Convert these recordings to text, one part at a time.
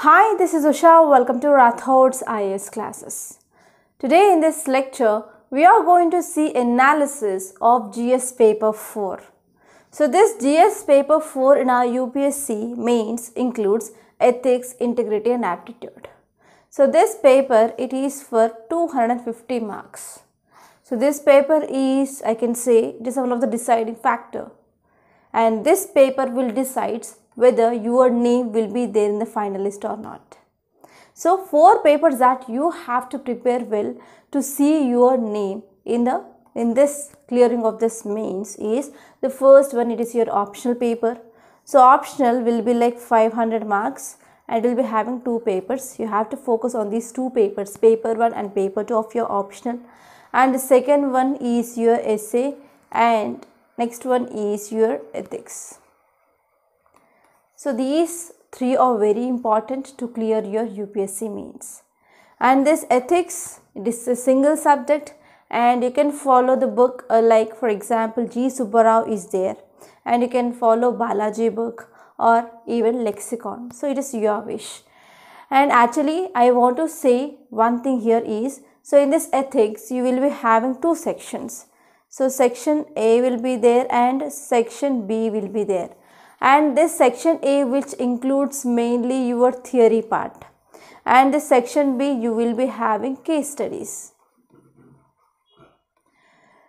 Hi, this is Usha. Welcome to Rathod's IAS classes. Today in this lecture, we are going to see analysis of GS paper 4. So this GS paper 4 in our UPSC mains includes ethics, integrity and aptitude. So this paper it is for 250 marks. So this paper is I can say it is one of the deciding factor and this paper will decides whether your name will be there in the finalist or not. So four papers that you have to prepare well to see your name in the in this clearing of this mains is the first one it is your optional paper. So optional will be like 500 marks and will be having two papers. You have to focus on these two papers paper 1 and paper 2 of your optional and the second one is your essay and next one is your ethics. So these three are very important to clear your UPSC mains. And this ethics, it is a single subject and you can follow the book uh, like for example G. Subbarao is there and you can follow Balaji book or even lexicon. So it is your wish. And actually I want to say one thing here is, so in this ethics you will be having two sections. So section A will be there and section B will be there and this section A which includes mainly your theory part and this section B you will be having case studies.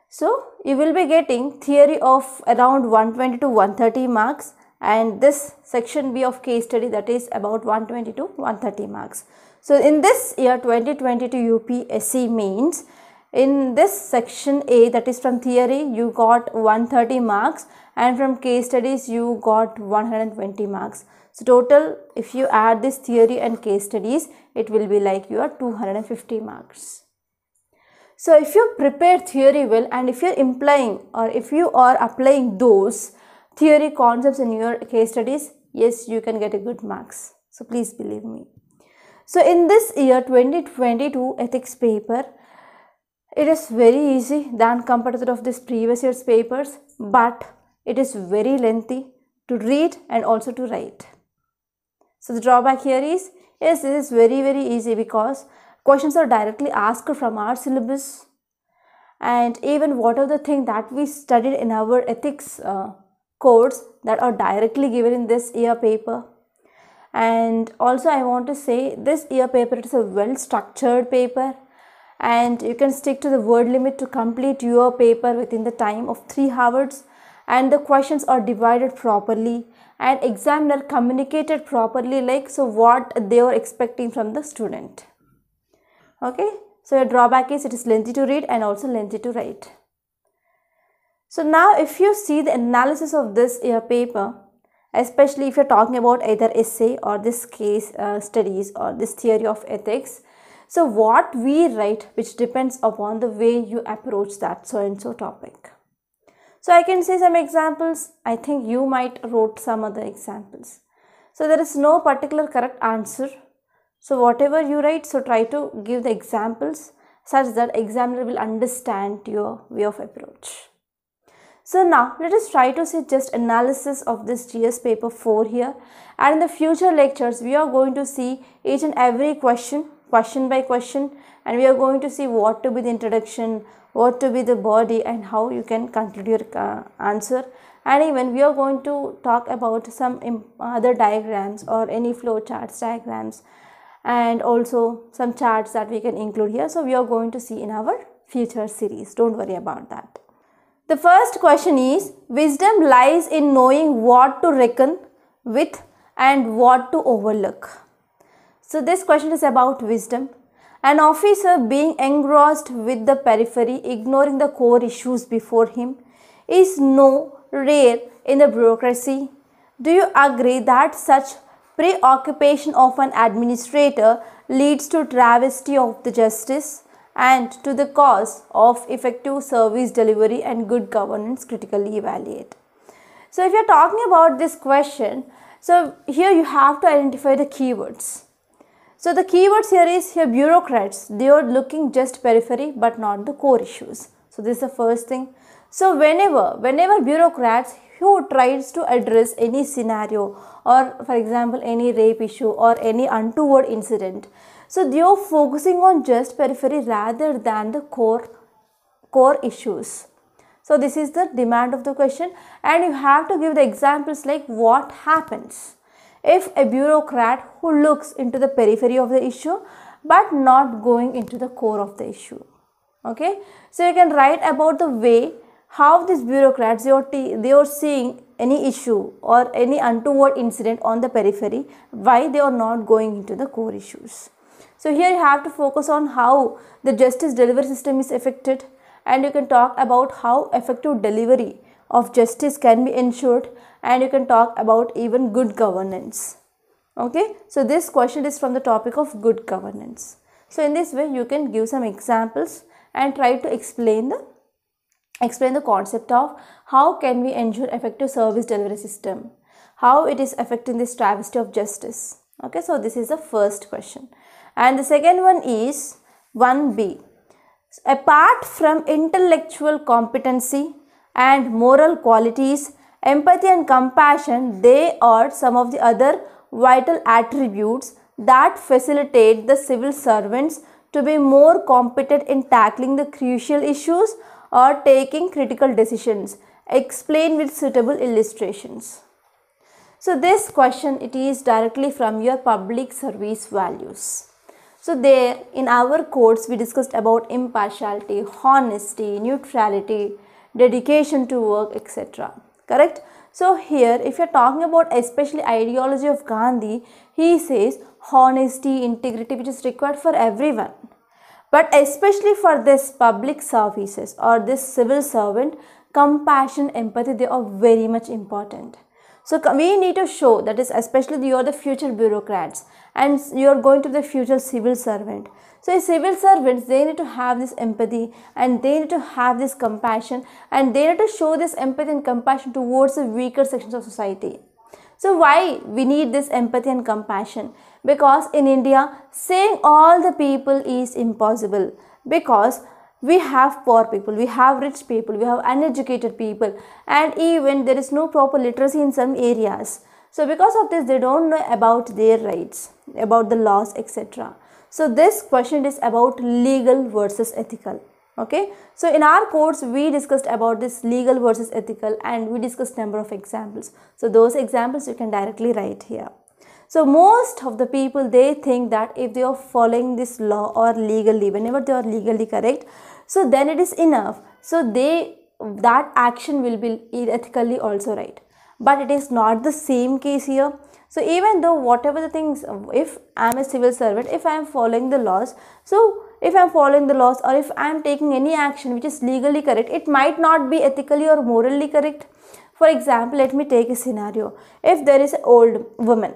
So you will be getting theory of around 120 to 130 marks and this section B of case study that is about 120 to 130 marks. So in this year 2022 UPSC mains in this section A that is from theory you got 130 marks and from case studies you got 120 marks. So total if you add this theory and case studies it will be like your 250 marks. So if you prepare theory well and if you are implying or if you are applying those theory concepts in your case studies yes you can get a good marks. So please believe me. So in this year 2022 ethics paper it is very easy than compared to of this previous year's papers but it is very lengthy to read and also to write. So the drawback here is yes this is very very easy because questions are directly asked from our syllabus. And even what are the thing that we studied in our ethics uh, course that are directly given in this year paper? And also I want to say this year paper is a well structured paper. And you can stick to the word limit to complete your paper within the time of 3 hours and the questions are divided properly and examiner communicated properly like so what they are expecting from the student. Okay? So a drawback is it is lengthy to read and also lengthy to write. So now if you see the analysis of this year paper especially if you're talking about either essay or this case uh, studies or this theory of ethics so what we write which depends upon the way you approach that so and so topic. So I can say some examples. I think you might wrote some other examples. So there is no particular correct answer. So whatever you write, so try to give the examples such that examiner will understand your way of approach. So now let us try to see just analysis of this GS paper 4 here and in the future lectures we are going to see each and every question question by question and we are going to see what to be the introduction, what to be the body and how you can conclude your uh, answer and even we are going to talk about some other diagrams or any flow charts diagrams and also some charts that we can include here. So we are going to see in our future series. Don't worry about that. The first question is wisdom lies in knowing what to reckon with and what to overlook. So this question is about wisdom. An officer being engrossed with the periphery, ignoring the core issues before him, is no rare in the bureaucracy. Do you agree that such preoccupation of an administrator leads to travesty of the justice and to the cause of effective service delivery and good governance critically evaluate? So if you are talking about this question, so here you have to identify the keywords. So the keywords here is here bureaucrats. They are looking just periphery but not the core issues. So this is the first thing. So whenever, whenever bureaucrats, who tries to address any scenario or for example any rape issue or any untoward incident. So they are focusing on just periphery rather than the core core issues. So this is the demand of the question and you have to give the examples like what happens if a bureaucrat who looks into the periphery of the issue but not going into the core of the issue. Okay. So you can write about the way how these bureaucrats they are, they are seeing any issue or any untoward incident on the periphery why they are not going into the core issues. So here you have to focus on how the justice delivery system is affected and you can talk about how effective delivery of justice can be ensured and you can talk about even good governance. Okay, so this question is from the topic of good governance. So in this way you can give some examples and try to explain the explain the concept of how can we ensure effective service delivery system, how it is affecting this travesty of justice. Okay, so this is the first question. And the second one is 1b. Apart from intellectual competency and moral qualities, empathy and compassion, they are some of the other vital attributes that facilitate the civil servants to be more competent in tackling the crucial issues or taking critical decisions. Explain with suitable illustrations. So this question it is directly from your public service values. So there in our course we discussed about impartiality, honesty, neutrality, dedication to work etc. Correct? So here if you're talking about especially ideology of Gandhi, he says honesty, integrity which is required for everyone. But especially for this public services or this civil servant, compassion, empathy, they are very much important. So we need to show that is especially you are the future bureaucrats and you are going to the future civil servant. So civil servants, they need to have this empathy and they need to have this compassion and they need to show this empathy and compassion towards the weaker sections of society. So why we need this empathy and compassion? because in India saying all the people is impossible because we have poor people, we have rich people, we have uneducated people and even there is no proper literacy in some areas. So because of this they don't know about their rights, about the laws etc. So this question is about legal versus ethical. Okay. So in our course we discussed about this legal versus ethical and we discussed number of examples. So those examples you can directly write here. So most of the people they think that if they are following this law or legally, whenever they are legally correct, so then it is enough. So they that action will be ethically also right. But it is not the same case here. So even though whatever the things, if I am a civil servant, if I am following the laws, so if I am following the laws or if I am taking any action which is legally correct, it might not be ethically or morally correct. For example, let me take a scenario. If there is an old woman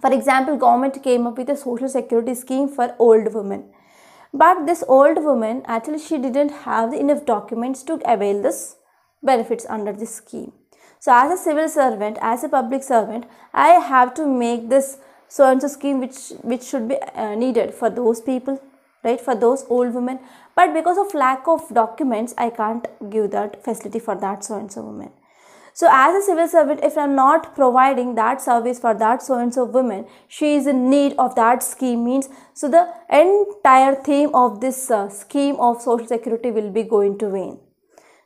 for example, government came up with a social security scheme for old women. But this old woman, actually she didn't have enough documents to avail this benefits under this scheme. So as a civil servant, as a public servant, I have to make this so and so scheme which, which should be uh, needed for those people, right, for those old women. But because of lack of documents, I can't give that facility for that so and so woman. So as a civil servant, if I'm not providing that service for that so-and-so woman, she is in need of that scheme means, so the entire theme of this uh, scheme of social security will be going to vain.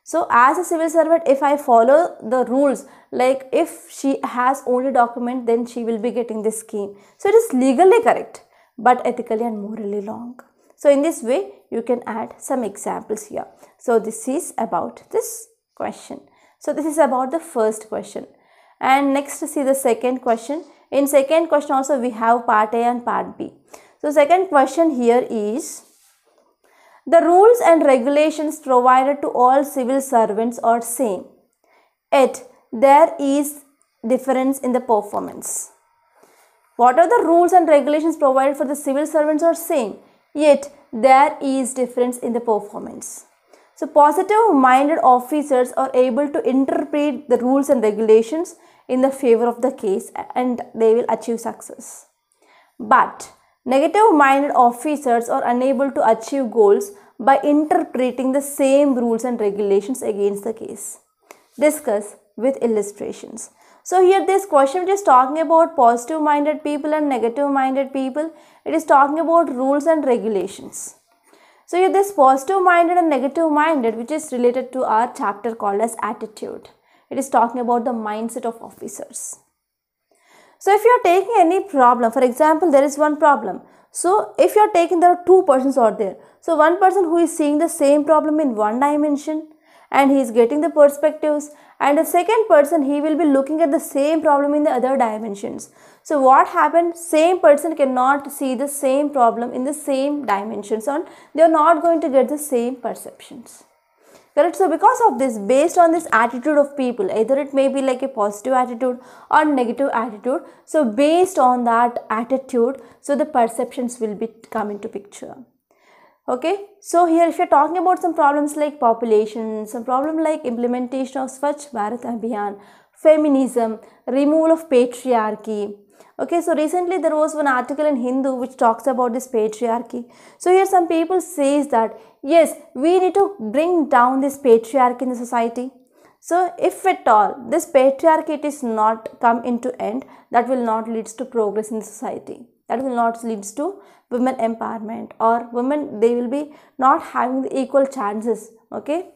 So as a civil servant, if I follow the rules, like if she has only document, then she will be getting this scheme. So it is legally correct, but ethically and morally wrong. So in this way, you can add some examples here. So this is about this question. So this is about the first question. And next see the second question. In second question also we have part A and part B. So second question here is the rules and regulations provided to all civil servants are same. Yet there is difference in the performance. What are the rules and regulations provided for the civil servants are same. Yet there is difference in the performance. So positive minded officers are able to interpret the rules and regulations in the favor of the case and they will achieve success. But negative minded officers are unable to achieve goals by interpreting the same rules and regulations against the case. Discuss with illustrations. So here this question is talking about positive minded people and negative minded people. It is talking about rules and regulations. So here this positive minded and negative minded which is related to our chapter called as attitude. It is talking about the mindset of officers. So if you are taking any problem, for example, there is one problem. So if you are taking, there are two persons out there. So one person who is seeing the same problem in one dimension and he is getting the perspectives and the second person he will be looking at the same problem in the other dimensions. So what happened? Same person cannot see the same problem in the same dimensions and they are not going to get the same perceptions correct. So because of this based on this attitude of people either it may be like a positive attitude or negative attitude so based on that attitude so the perceptions will be come into picture. Okay? So here if you're talking about some problems like population some problem like implementation of Swachh Bharat Abhiyan feminism removal of patriarchy okay so recently there was one article in hindu which talks about this patriarchy. So here some people says that yes we need to bring down this patriarchy in the society. So if at all this patriarchy is not come into end that will not leads to progress in the society. That will not leads to women empowerment or women they will be not having the equal chances okay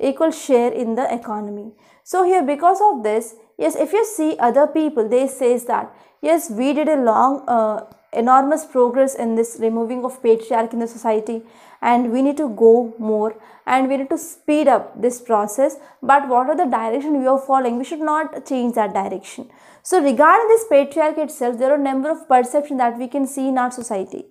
equal share in the economy. So here because of this yes if you see other people they says that yes we did a long uh, enormous progress in this removing of patriarchy in the society and we need to go more and we need to speed up this process. But what are the direction we are following? We should not change that direction. So regarding this patriarchy itself there are a number of perceptions that we can see in our society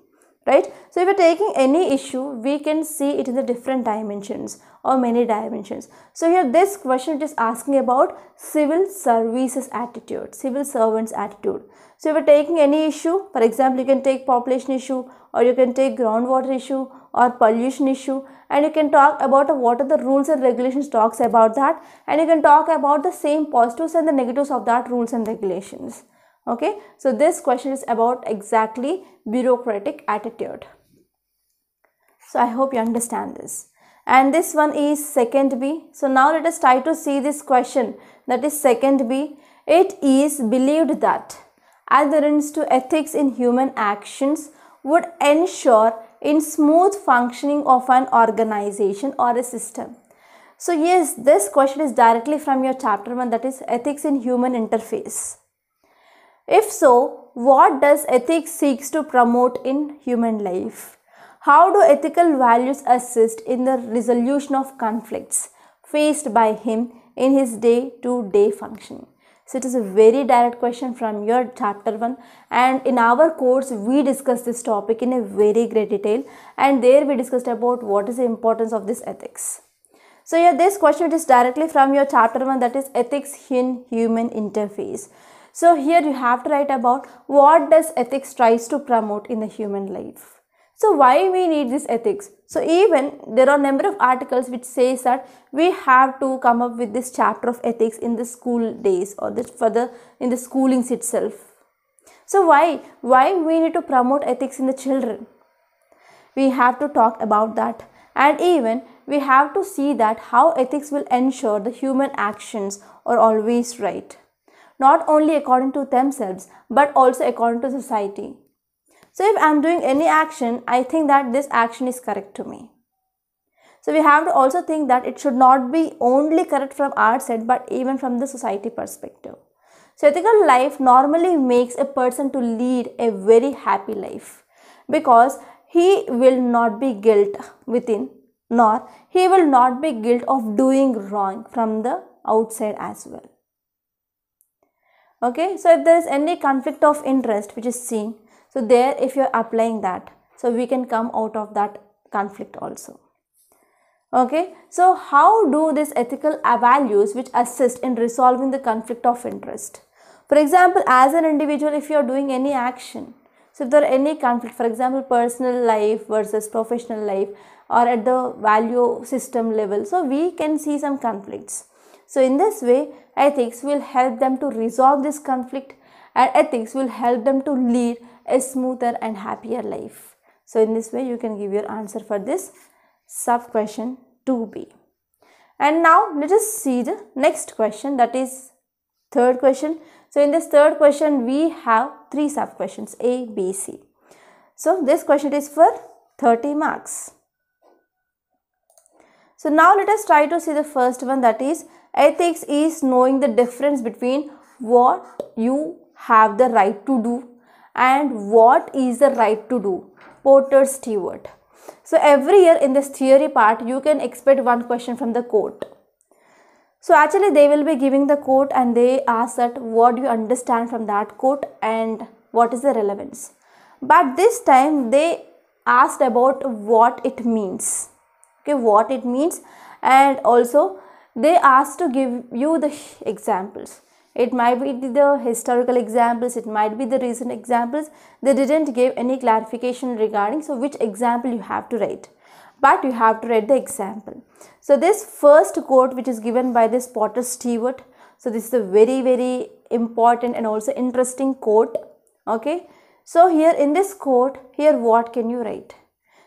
right? So if you're taking any issue we can see it in the different dimensions or many dimensions. So here this question is asking about civil services attitude civil servants attitude. So if you're taking any issue for example you can take population issue or you can take groundwater issue or pollution issue and you can talk about what are the rules and regulations talks about that and you can talk about the same positives and the negatives of that rules and regulations okay so this question is about exactly bureaucratic attitude. So i hope you understand this. And this one is second b. So now let us try to see this question. That is second b. It is believed that adherence to ethics in human actions would ensure in smooth functioning of an organization or a system. So yes this question is directly from your chapter 1 that is ethics in human interface if so, what does ethics seeks to promote in human life? How do ethical values assist in the resolution of conflicts faced by him in his day-to-day -day functioning? So it is a very direct question from your chapter 1 and in our course we discussed this topic in a very great detail and there we discussed about what is the importance of this ethics. So yeah, this question is directly from your chapter 1 that is ethics in human interface. So here you have to write about what does ethics tries to promote in the human life. So why we need this ethics? So even there are a number of articles which says that we have to come up with this chapter of ethics in the school days or this further in the schoolings itself. So why? Why we need to promote ethics in the children? We have to talk about that and even we have to see that how ethics will ensure the human actions are always right not only according to themselves but also according to society. So if I am doing any action, I think that this action is correct to me. So we have to also think that it should not be only correct from our side but even from the society perspective. So ethical life normally makes a person to lead a very happy life because he will not be guilt within nor he will not be guilt of doing wrong from the outside as well okay so if there is any conflict of interest which is seen so there if you are applying that so we can come out of that conflict also. Okay so how do these ethical values which assist in resolving the conflict of interest? For example as an individual if you are doing any action so if there are any conflict for example personal life versus professional life or at the value system level so we can see some conflicts so in this way ethics will help them to resolve this conflict and ethics will help them to lead a smoother and happier life. So in this way you can give your answer for this sub question 2b. And now let us see the next question that is third question. So in this third question we have three sub questions A, B, C. So this question is for 30 marks. So now let us try to see the first one that is ethics is knowing the difference between what you have the right to do and what is the right to do. Potter Stewart. So every year in this theory part you can expect one question from the court. So actually they will be giving the quote and they ask that what do you understand from that quote and what is the relevance. But this time they asked about what it means okay what it means and also they asked to give you the examples. It might be the historical examples it might be the recent examples. They didn't give any clarification regarding so which example you have to write. But you have to write the example. So this first quote which is given by this potter Stewart so this is a very very important and also interesting quote okay? So here in this quote here what can you write?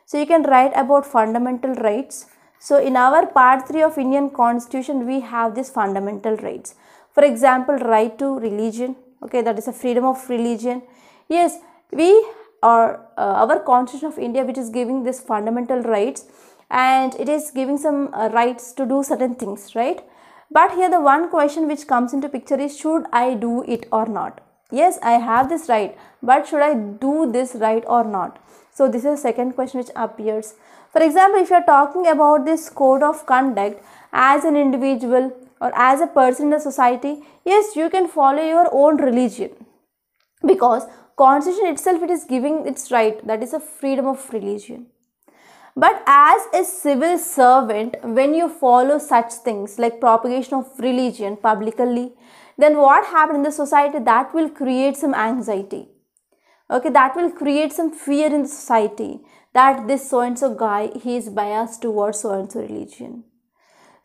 So you can write about fundamental rights. So in our part 3 of Indian constitution we have these fundamental rights. For example right to religion okay that is a freedom of religion. Yes we are uh, our constitution of India which is giving this fundamental rights and it is giving some uh, rights to do certain things right. But here the one question which comes into picture is should I do it or not? Yes I have this right but should I do this right or not? So this is the second question which appears. For example, if you are talking about this code of conduct as an individual or as a person in a society, yes, you can follow your own religion. Because constitution itself it is giving its right. That is a freedom of religion. But as a civil servant, when you follow such things like propagation of religion publicly, then what happens in the society that will create some anxiety okay that will create some fear in the society that this so and so guy he is biased towards so and so religion.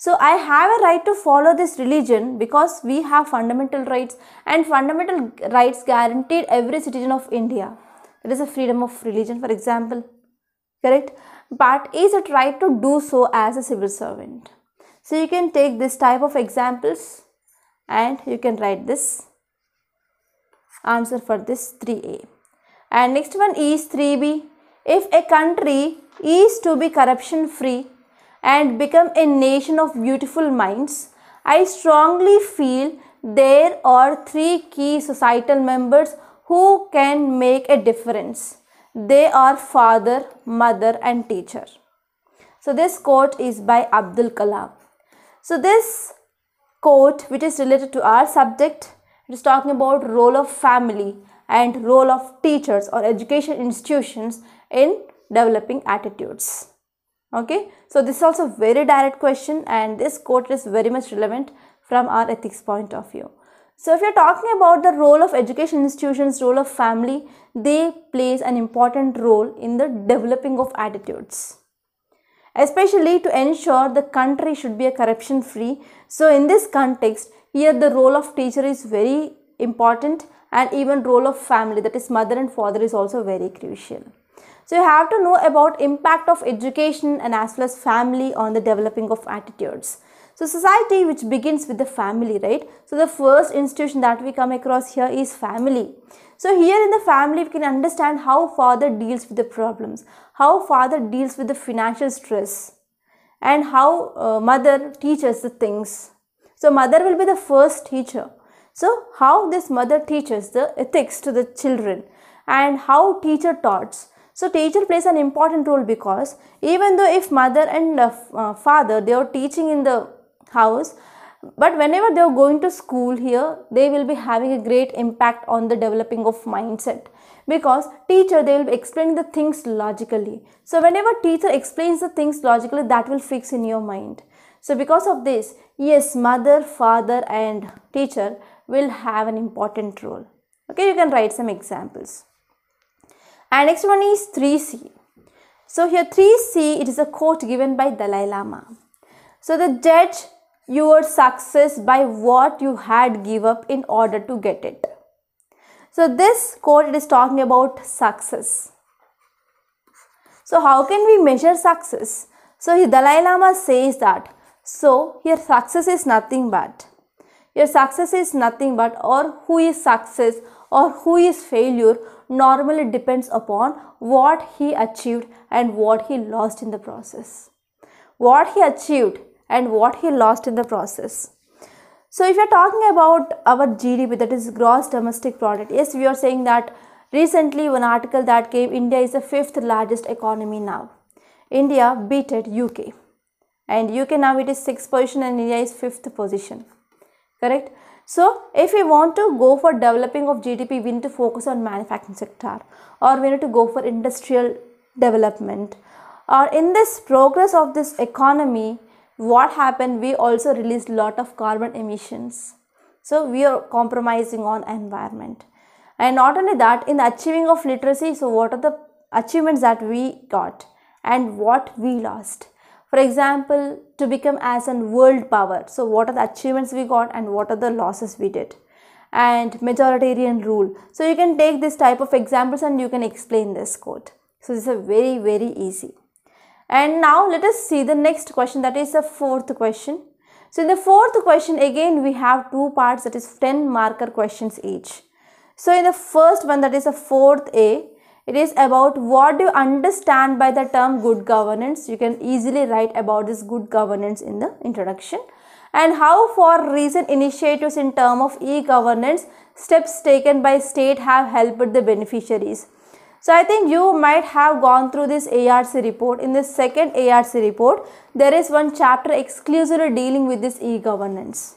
So i have a right to follow this religion because we have fundamental rights and fundamental rights guaranteed every citizen of india. It is a freedom of religion for example correct? But is it right to do so as a civil servant? So you can take this type of examples and you can write this answer for this 3a and next one is 3b. If a country is to be corruption free and become a nation of beautiful minds, I strongly feel there are three key societal members who can make a difference. They are father, mother and teacher. So this quote is by Abdul Kalam. So this quote which is related to our subject it is talking about role of family and role of teachers or education institutions in developing attitudes. Okay, so this is also very direct question and this quote is very much relevant from our ethics point of view. So if you're talking about the role of education institutions, role of family, they plays an important role in the developing of attitudes. Especially to ensure the country should be a corruption free. So in this context, here the role of teacher is very important and even role of family that is mother and father is also very crucial. So you have to know about impact of education and as well as family on the developing of attitudes. So society which begins with the family, right? So the first institution that we come across here is family. So here in the family we can understand how father deals with the problems, how father deals with the financial stress and how uh, mother teaches the things. So mother will be the first teacher so how this mother teaches the ethics to the children and how teacher taught. So teacher plays an important role because even though if mother and uh, uh, father they are teaching in the house but whenever they are going to school here they will be having a great impact on the developing of mindset. Because teacher they will be explaining the things logically. So whenever teacher explains the things logically that will fix in your mind. So because of this yes mother father and teacher will have an important role. Okay, you can write some examples. And next one is 3C. So here 3C, it is a quote given by Dalai Lama. So the judge your success by what you had give up in order to get it. So this quote is talking about success. So how can we measure success? So Dalai Lama says that So here success is nothing but your success is nothing but or who is success or who is failure normally depends upon what he achieved and what he lost in the process. What he achieved and what he lost in the process. So if you're talking about our GDP that is gross domestic product, yes we are saying that recently one article that came India is the fifth largest economy now. India beat beated UK and UK now it is 6th position and India is 5th position correct? So if we want to go for developing of gdp we need to focus on manufacturing sector or we need to go for industrial development. Or in this progress of this economy what happened? We also released lot of carbon emissions. So we are compromising on environment. And not only that in achieving of literacy so what are the achievements that we got and what we lost for example, to become as a world power. So what are the achievements we got and what are the losses we did? And majoritarian rule. So you can take this type of examples and you can explain this quote. So this is very, very easy. And now let us see the next question that is the fourth question. So in the fourth question again we have two parts that is 10 marker questions each. So in the first one that is a fourth A it is about what do you understand by the term good governance. You can easily write about this good governance in the introduction. And how for recent initiatives in term of e-governance, steps taken by state have helped the beneficiaries. So I think you might have gone through this ARC report. In the second ARC report, there is one chapter exclusively dealing with this e-governance.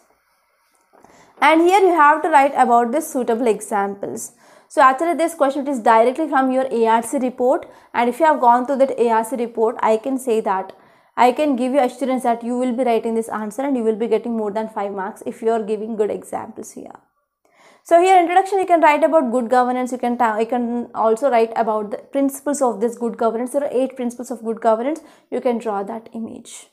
And here you have to write about the suitable examples. So actually this question is directly from your ARC report and if you have gone through that ARC report, I can say that I can give you assurance that you will be writing this answer and you will be getting more than 5 marks if you are giving good examples here. So here introduction you can write about good governance, you can, you can also write about the principles of this good governance. There are 8 principles of good governance, you can draw that image.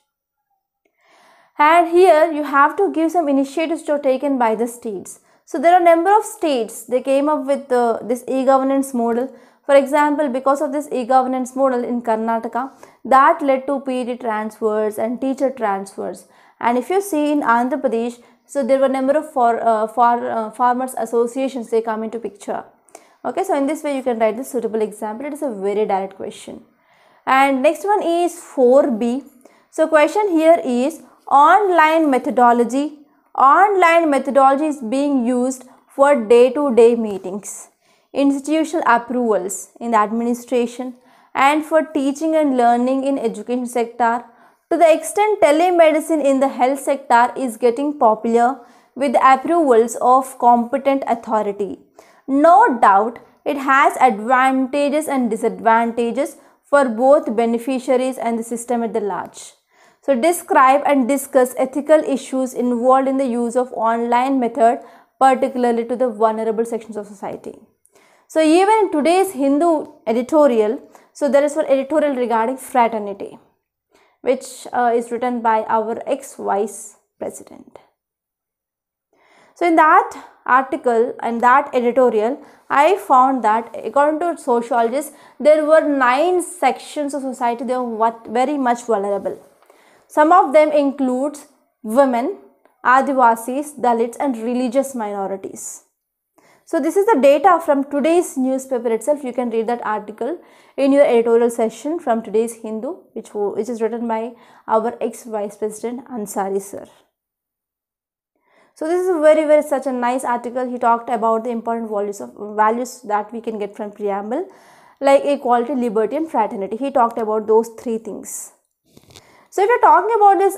And here you have to give some initiatives to taken by the states. So there are a number of states, they came up with uh, this e-governance model. For example, because of this e-governance model in Karnataka, that led to PD transfers and teacher transfers. And if you see in Andhra Pradesh, so there were a number of for, uh, for uh, farmers associations, they come into picture. Okay, so in this way you can write the suitable example. It is a very direct question. And next one is 4b. So question here is online methodology Online methodology is being used for day-to-day -day meetings, institutional approvals in the administration and for teaching and learning in education sector. To the extent telemedicine in the health sector is getting popular with the approvals of competent authority. No doubt it has advantages and disadvantages for both beneficiaries and the system at the large. So describe and discuss ethical issues involved in the use of online method particularly to the vulnerable sections of society. So even in today's Hindu editorial, so there is one editorial regarding fraternity which uh, is written by our ex-vice president. So in that article and that editorial, I found that according to sociologists, there were nine sections of society that were very much vulnerable. Some of them includes women, Adivasis, Dalits and religious minorities. So this is the data from today's newspaper itself. You can read that article in your editorial session from today's Hindu which, which is written by our ex-vice president Ansari sir. So this is a very very such a nice article. He talked about the important values of values that we can get from preamble like equality, liberty and fraternity. He talked about those three things. So if you're talking about this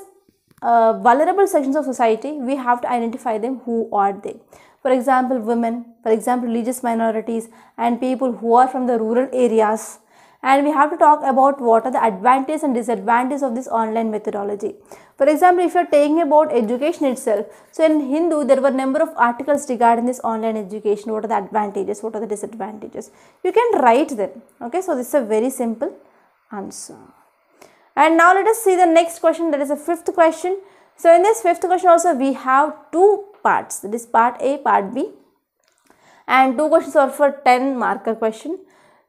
uh, vulnerable sections of society, we have to identify them who are they. For example, women, for example, religious minorities and people who are from the rural areas. And we have to talk about what are the advantages and disadvantages of this online methodology. For example, if you're taking about education itself, so in Hindu, there were a number of articles regarding this online education. What are the advantages? What are the disadvantages? You can write them. Okay, so this is a very simple answer. And now let us see the next question that is the fifth question. So in this fifth question also we have two parts that is part A, part B and two questions are for 10 marker question.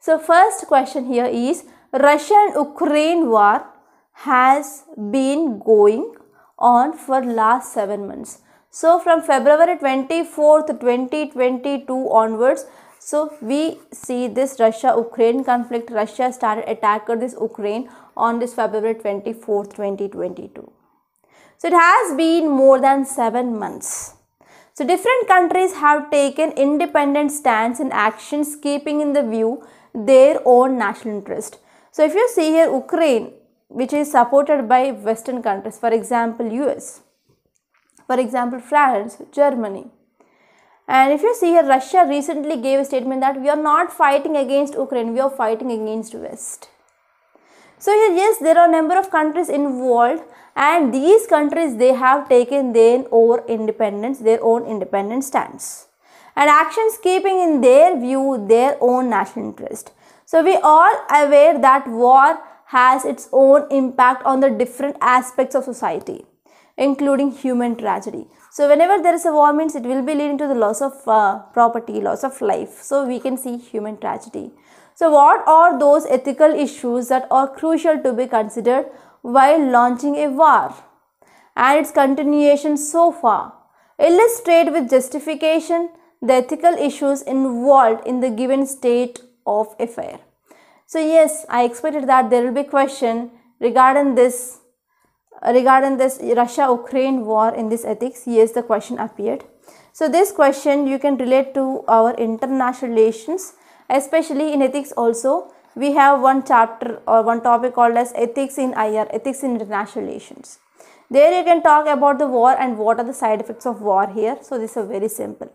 So first question here is Russia and Ukraine war has been going on for last 7 months. So from February 24th 2022 onwards so we see this Russia-Ukraine conflict. Russia started attacking this Ukraine on this February 24th 2022. So it has been more than 7 months. So different countries have taken independent stance and actions keeping in the view their own national interest. So if you see here Ukraine which is supported by western countries for example US, for example France, Germany. And if you see here Russia recently gave a statement that we are not fighting against Ukraine, we are fighting against West. So here yes there are a number of countries involved and these countries they have taken their own independence, their own independent stance and actions keeping in their view their own national interest. So we all aware that war has its own impact on the different aspects of society including human tragedy. So whenever there is a war means it will be leading to the loss of uh, property, loss of life. So we can see human tragedy. So what are those ethical issues that are crucial to be considered while launching a war? And its continuation so far. Illustrate with justification the ethical issues involved in the given state of affair. So yes, I expected that there will be question regarding this regarding this Russia-Ukraine war in this ethics. Yes, the question appeared. So this question you can relate to our international relations, especially in ethics also. We have one chapter or one topic called as ethics in IR, ethics in international relations. There you can talk about the war and what are the side effects of war here. So this is very simple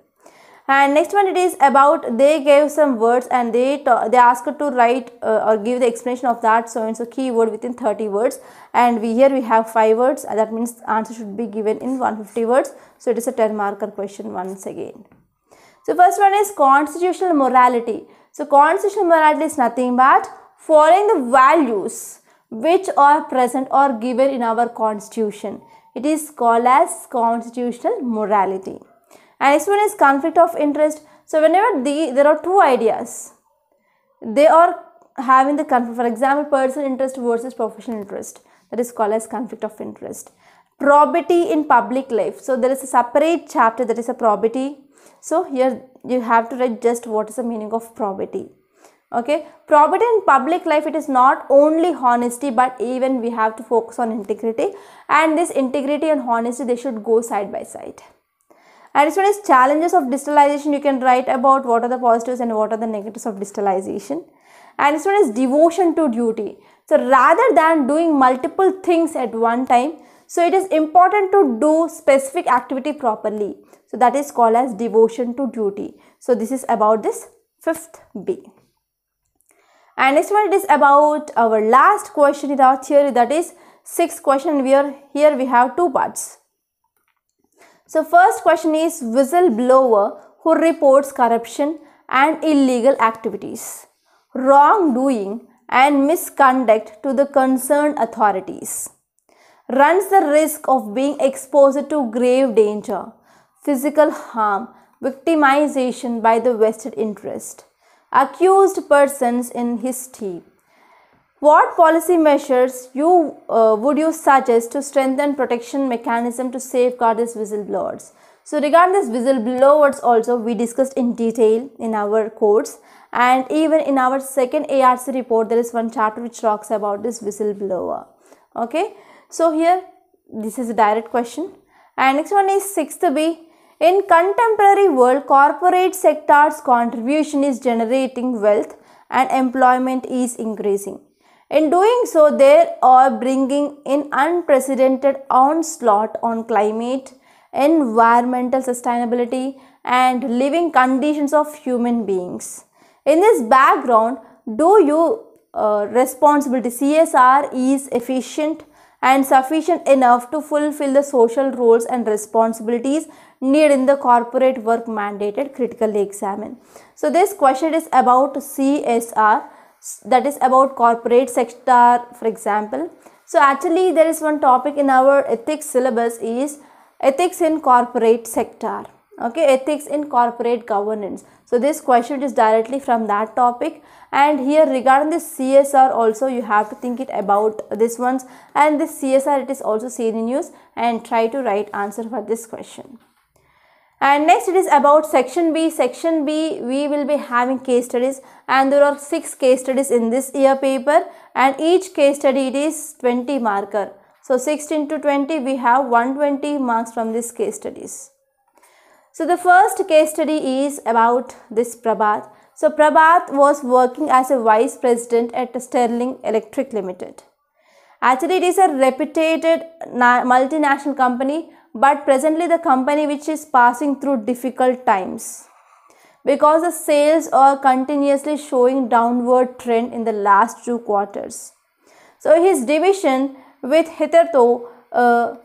and next one it is about they gave some words and they they asked to write uh, or give the explanation of that so and so keyword within 30 words and we here we have five words that means answer should be given in 150 words so it is a 10 marker question once again so first one is constitutional morality so constitutional morality is nothing but following the values which are present or given in our constitution it is called as constitutional morality and next one is conflict of interest. So whenever the, there are two ideas, they are having the conflict. For example, personal interest versus professional interest. That is called as conflict of interest. Probity in public life. So there is a separate chapter that is a probity. So here you have to write just what is the meaning of probity. Okay, probity in public life it is not only honesty but even we have to focus on integrity and this integrity and honesty they should go side by side. And this one is challenges of digitalization. You can write about what are the positives and what are the negatives of digitalization. And this one is devotion to duty. So rather than doing multiple things at one time, so it is important to do specific activity properly. So that is called as devotion to duty. So this is about this fifth B. And next one is about our last question in our theory that is sixth question. We are here we have two parts. So first question is whistleblower who reports corruption and illegal activities, wrongdoing and misconduct to the concerned authorities, runs the risk of being exposed to grave danger, physical harm, victimization by the vested interest, accused persons in his team, what policy measures you uh, would you suggest to strengthen protection mechanism to safeguard these whistleblowers? So regarding this whistleblowers also we discussed in detail in our course and even in our second ARC report there is one chapter which talks about this whistleblower. Okay. So here this is a direct question and next one is 6th B. In contemporary world corporate sector's contribution is generating wealth and employment is increasing. In doing so, they are bringing in unprecedented onslaught on climate, environmental sustainability and living conditions of human beings. In this background, do you uh, responsibility CSR is efficient and sufficient enough to fulfill the social roles and responsibilities needed in the corporate work mandated critically examine. So this question is about CSR that is about corporate sector for example. So actually there is one topic in our ethics syllabus is ethics in corporate sector. okay ethics in corporate governance so this question is directly from that topic and here regarding this csr also you have to think it about this ones and this csr it is also seen in use and try to write answer for this question and next it is about section b. Section b we will be having case studies. And there are six case studies in this year paper. And each case study it is 20 marker. So 16 to 20 we have 120 marks from this case studies. So the first case study is about this Prabhat. So Prabhat was working as a vice president at Sterling Electric Limited. Actually it is a reputed multinational company but presently the company which is passing through difficult times because the sales are continuously showing downward trend in the last two quarters. So his division with hitherto uh,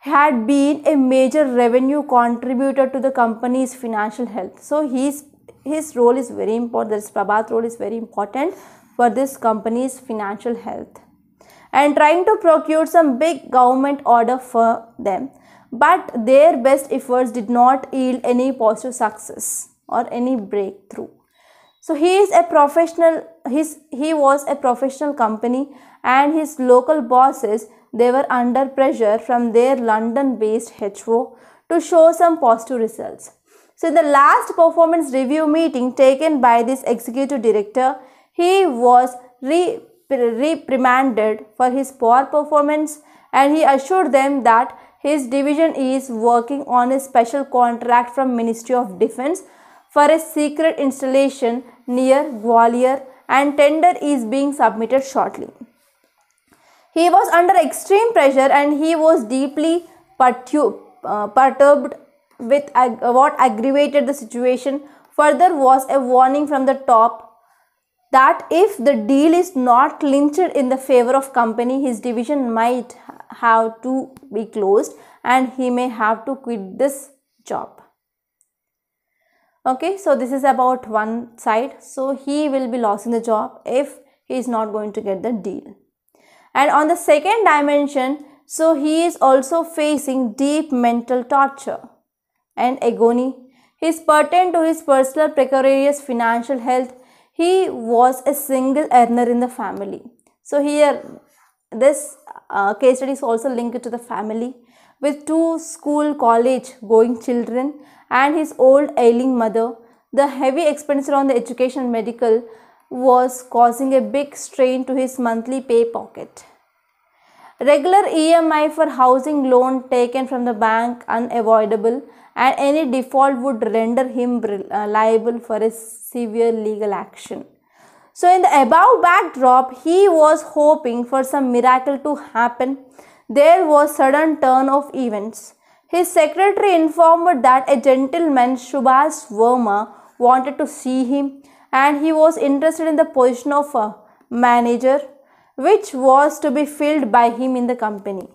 had been a major revenue contributor to the company's financial health. So his his role is very important. This Prabhat role is very important for this company's financial health. And trying to procure some big government order for them. But their best efforts did not yield any positive success or any breakthrough. So he is a professional, his, he was a professional company and his local bosses they were under pressure from their London based HO to show some positive results. So, in the last performance review meeting taken by this executive director, he was re reprimanded for his poor performance and he assured them that his division is working on a special contract from Ministry of Defence for a secret installation near Gwalior and tender is being submitted shortly. He was under extreme pressure and he was deeply uh, perturbed with ag what aggravated the situation. Further was a warning from the top that if the deal is not clinched in the favor of company, his division might have to be closed and he may have to quit this job. Okay, so this is about one side. So he will be losing the job if he is not going to get the deal. And on the second dimension, so he is also facing deep mental torture and agony. His pertain to his personal precarious financial health. He was a single earner in the family. So here, this uh, case study is also linked to the family with two school college going children and his old ailing mother. The heavy expenditure on the education and medical was causing a big strain to his monthly pay pocket. Regular EMI for housing loan taken from the bank unavoidable and any default would render him uh, liable for a severe legal action. So in the above backdrop, he was hoping for some miracle to happen. There was sudden turn of events. His secretary informed that a gentleman, Subhash Verma, wanted to see him and he was interested in the position of a manager which was to be filled by him in the company.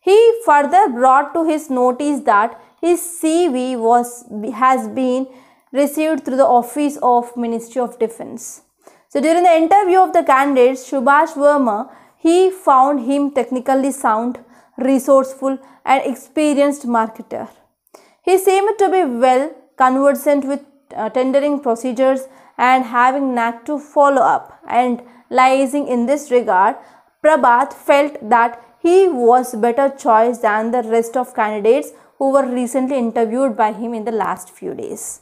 He further brought to his notice that his CV was has been received through the office of Ministry of Defence. So during the interview of the candidates, Subhash Verma, he found him technically sound, resourceful and experienced marketer. He seemed to be well conversant with uh, tendering procedures and having knack to follow up and liaising in this regard, Prabhat felt that he was better choice than the rest of candidates who were recently interviewed by him in the last few days.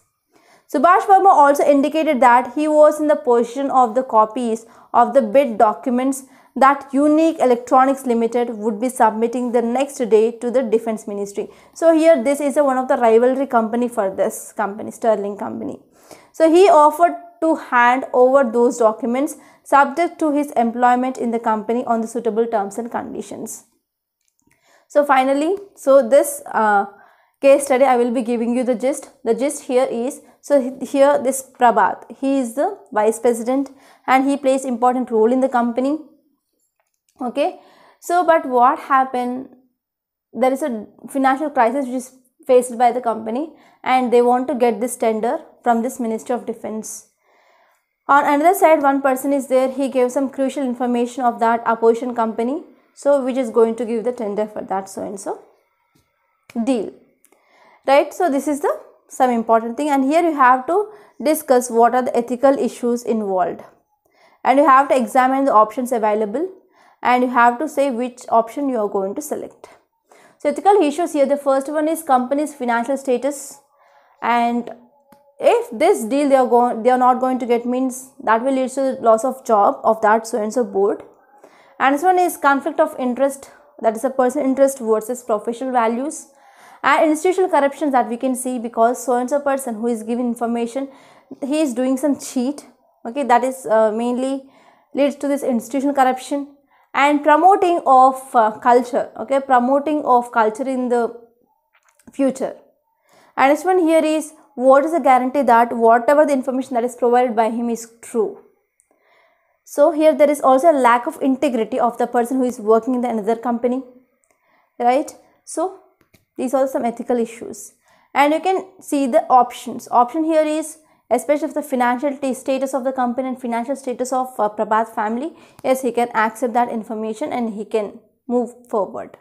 Subhash Verma also indicated that he was in the position of the copies of the bid documents that Unique Electronics Limited would be submitting the next day to the Defense Ministry. So here this is a, one of the rivalry company for this company, Sterling Company. So he offered to hand over those documents subject to his employment in the company on the suitable terms and conditions. So finally, so this uh, case study I will be giving you the gist. The gist here is, so here this Prabhat, he is the vice president and he plays important role in the company. Okay. So but what happened, there is a financial crisis which is faced by the company and they want to get this tender from this Ministry of Defense on another side, one person is there, he gave some crucial information of that opposition company. So, which is going to give the tender for that so and so deal. Right. So, this is the some important thing. And here you have to discuss what are the ethical issues involved. And you have to examine the options available. And you have to say which option you are going to select. So ethical issues here. The first one is company's financial status. And if this deal they are going they are not going to get means that will lead to loss of job of that so and so board. And this one is conflict of interest. That is a person interest versus professional values and institutional corruptions that we can see because so and so person who is giving information he is doing some cheat. Okay that is uh, mainly leads to this institutional corruption and promoting of uh, culture. Okay promoting of culture in the future. And this one here is what is the guarantee that whatever the information that is provided by him is true? So here there is also a lack of integrity of the person who is working in the another company right? So these are some ethical issues. And you can see the options. Option here is especially if the financial status of the company and financial status of uh, Prabhat family yes he can accept that information and he can move forward.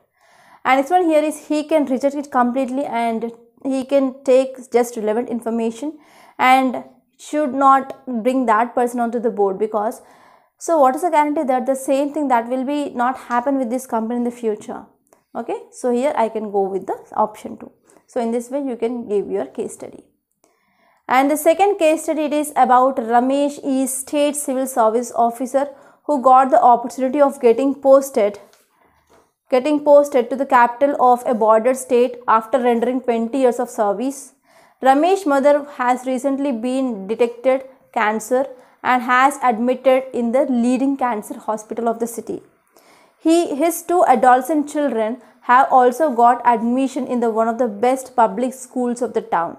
And next one here is he can reject it completely and he can take just relevant information and should not bring that person onto the board because so what is the guarantee that the same thing that will be not happen with this company in the future okay so here i can go with the option 2 so in this way you can give your case study and the second case study it is about ramesh e state civil service officer who got the opportunity of getting posted getting posted to the capital of a border state after rendering 20 years of service. Ramesh mother has recently been detected cancer and has admitted in the leading cancer hospital of the city. He, his two adolescent children have also got admission in the one of the best public schools of the town.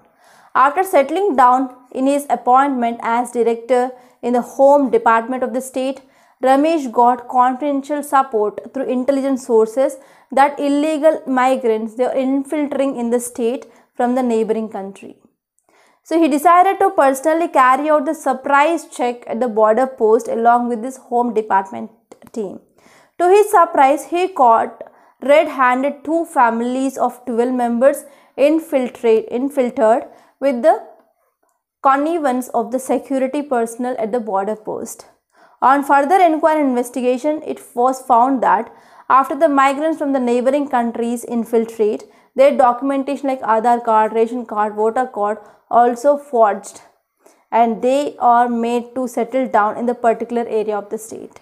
After settling down in his appointment as director in the home department of the state, Ramesh got confidential support through intelligence sources that illegal migrants they were infiltrating in the state from the neighboring country. So he decided to personally carry out the surprise check at the border post along with his home department team. To his surprise, he caught red-handed two families of 12 members infiltrate, infiltrated with the connivance of the security personnel at the border post. On further inquiry and investigation, it was found that after the migrants from the neighboring countries infiltrate, their documentation like Aadhaar card, ration card, voter card also forged and they are made to settle down in the particular area of the state.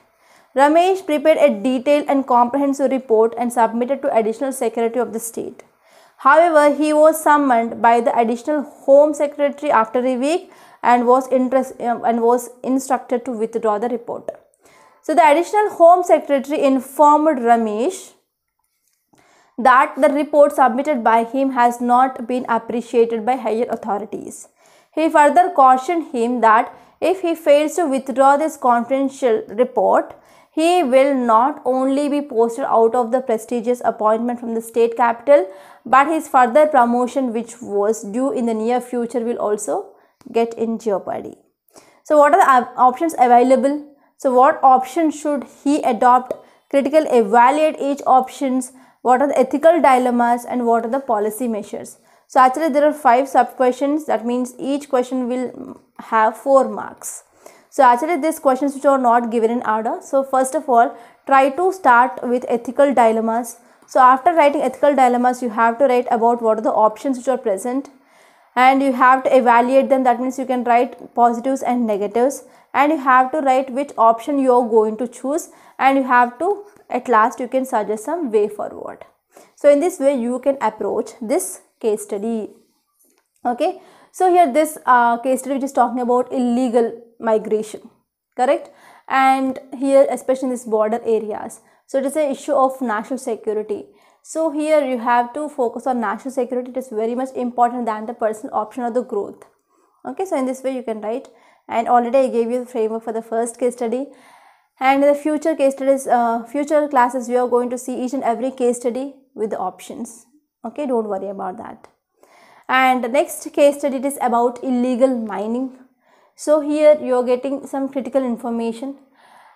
Ramesh prepared a detailed and comprehensive report and submitted to additional secretary of the state. However, he was summoned by the additional home secretary after a week and was interest, um, and was instructed to withdraw the report. So the additional home secretary informed Ramesh that the report submitted by him has not been appreciated by higher authorities. He further cautioned him that if he fails to withdraw this confidential report, he will not only be posted out of the prestigious appointment from the state capital, but his further promotion, which was due in the near future, will also get in jeopardy. So what are the options available? So what option should he adopt? Critical evaluate each options. What are the ethical dilemmas and what are the policy measures? So actually there are five sub questions. That means each question will have four marks. So actually these questions which are not given in order. So first of all, try to start with ethical dilemmas. So after writing ethical dilemmas, you have to write about what are the options which are present. And you have to evaluate them. That means you can write positives and negatives. And you have to write which option you are going to choose. And you have to at last you can suggest some way forward. So in this way you can approach this case study. Okay so here this uh, case study which is talking about illegal migration correct and here especially in this border areas so it is an issue of national security so here you have to focus on national security. It is very much important than the personal option or the growth. Okay, so in this way you can write and already I gave you the framework for the first case study and in the future case studies, uh, future classes we are going to see each and every case study with the options. Okay, don't worry about that. And the next case study is about illegal mining. So here you are getting some critical information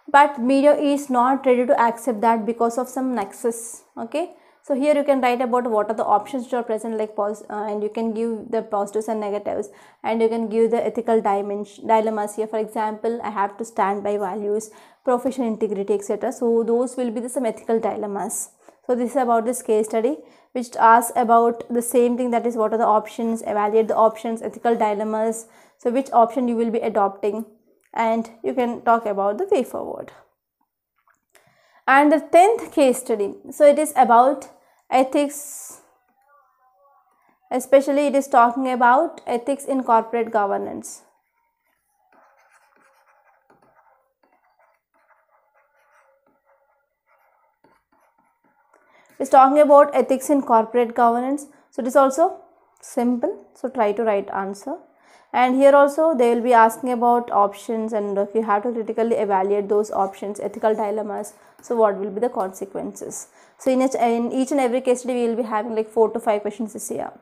but media is not ready to accept that because of some nexus okay? So here you can write about what are the options which are present like pos uh, and you can give the positives and negatives and you can give the ethical dimension dilemmas here. For example i have to stand by values professional integrity etc so those will be the some ethical dilemmas so this is about this case study which asks about the same thing that is what are the options evaluate the options ethical dilemmas. So which option you will be adopting? And you can talk about the way forward. And the 10th case study. So it is about ethics especially it is talking about ethics in corporate governance it's talking about ethics in corporate governance. So it is also simple. So try to write answer. And here also they will be asking about options and if you have to critically evaluate those options ethical dilemmas. So what will be the consequences? So in each, in each and every case study we will be having like four to five questions this year.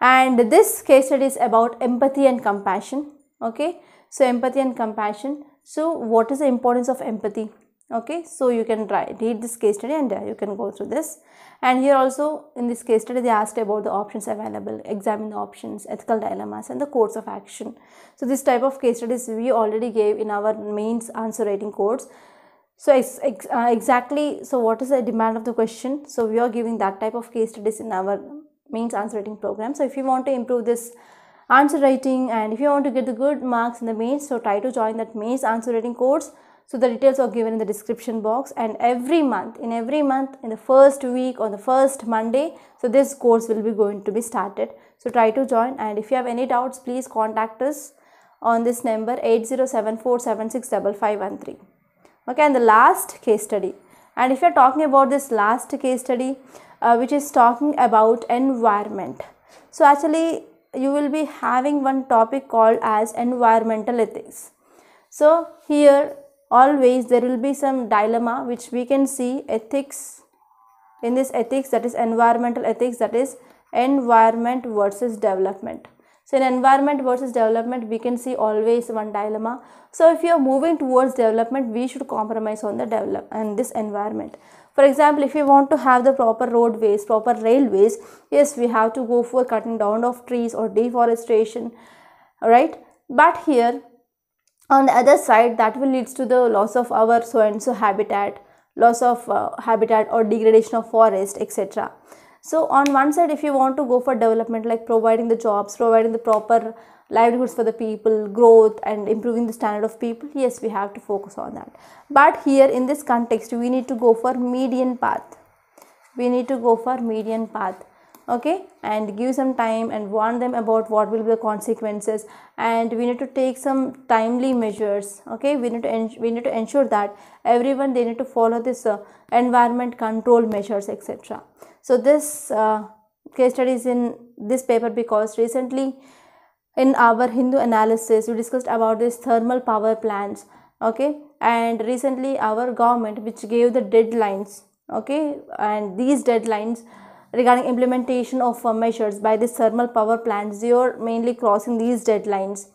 And this case study is about empathy and compassion. Okay? So empathy and compassion. So what is the importance of empathy okay so you can try read this case study and uh, you can go through this. And here also in this case study they asked about the options available examine the options ethical dilemmas and the course of action. So this type of case studies we already gave in our mains answer writing course. So ex uh, exactly so what is the demand of the question? So we are giving that type of case studies in our mains answer writing program. So if you want to improve this answer writing and if you want to get the good marks in the mains so try to join that mains answer writing course so the details are given in the description box and every month, in every month, in the first week or the first Monday, so this course will be going to be started. So try to join and if you have any doubts, please contact us on this number 8074765513. Okay, and the last case study. And if you are talking about this last case study, uh, which is talking about environment. So actually, you will be having one topic called as environmental ethics. So here always there will be some dilemma which we can see ethics in this ethics that is environmental ethics that is environment versus development. So in environment versus development we can see always one dilemma. So if you are moving towards development we should compromise on the develop and this environment. For example if you want to have the proper roadways proper railways yes we have to go for cutting down of trees or deforestation right? But here on the other side that will leads to the loss of our so and so habitat loss of uh, habitat or degradation of forest etc so on one side if you want to go for development like providing the jobs providing the proper livelihoods for the people growth and improving the standard of people yes we have to focus on that. But here in this context we need to go for median path. We need to go for median path okay and give some time and warn them about what will be the consequences. And we need to take some timely measures okay. We need to we need to ensure that everyone they need to follow this uh, environment control measures etc so this uh, case study is in this paper because recently in our hindu analysis we discussed about this thermal power plants okay. And recently our government which gave the deadlines okay and these deadlines regarding implementation of uh, measures by the thermal power plants. They are mainly crossing these deadlines.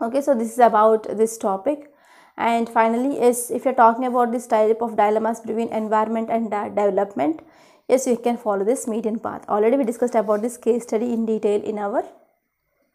Okay so this is about this topic. And finally is if you're talking about this type of dilemmas between environment and development yes you can follow this median path. Already we discussed about this case study in detail in our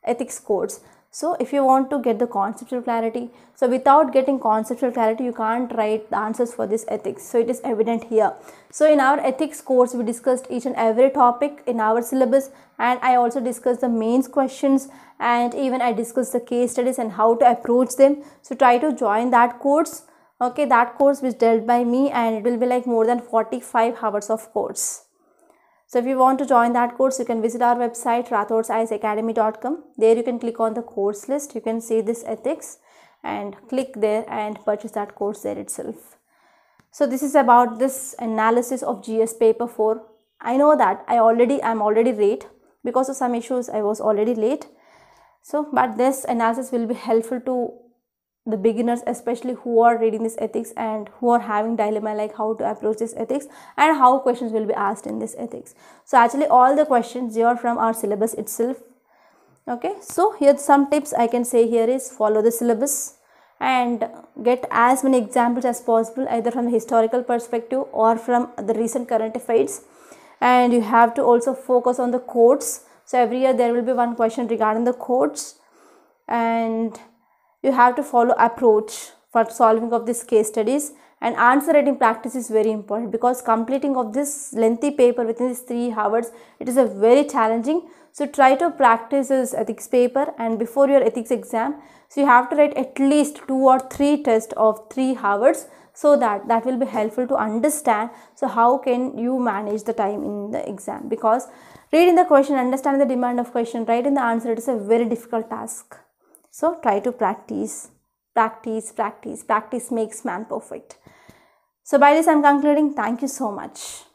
ethics course so if you want to get the conceptual clarity, so without getting conceptual clarity, you can't write the answers for this ethics. So it is evident here. So in our ethics course, we discussed each and every topic in our syllabus and I also discussed the mains questions and even I discussed the case studies and how to approach them. So try to join that course. Okay, that course was dealt by me and it will be like more than 45 hours of course. So if you want to join that course, you can visit our website rathodsiasacademy.com. There you can click on the course list. You can see this ethics and click there and purchase that course there itself. So this is about this analysis of GS paper 4. I know that I already I'm already late because of some issues I was already late. So but this analysis will be helpful to the beginners especially who are reading this ethics and who are having dilemma like how to approach this ethics and how questions will be asked in this ethics. So actually all the questions they are from our syllabus itself. Okay so here some tips i can say here is follow the syllabus and get as many examples as possible either from the historical perspective or from the recent current affairs. And you have to also focus on the quotes so every year there will be one question regarding the quotes and you have to follow approach for solving of these case studies. And answer writing practice is very important because completing of this lengthy paper within these three hours it is a very challenging. So try to practice this ethics paper and before your ethics exam so you have to write at least two or three tests of three hours so that that will be helpful to understand. So how can you manage the time in the exam? Because reading the question understanding the demand of question writing the answer it is a very difficult task so try to practice practice practice practice makes man perfect. So by this i'm concluding. Thank you so much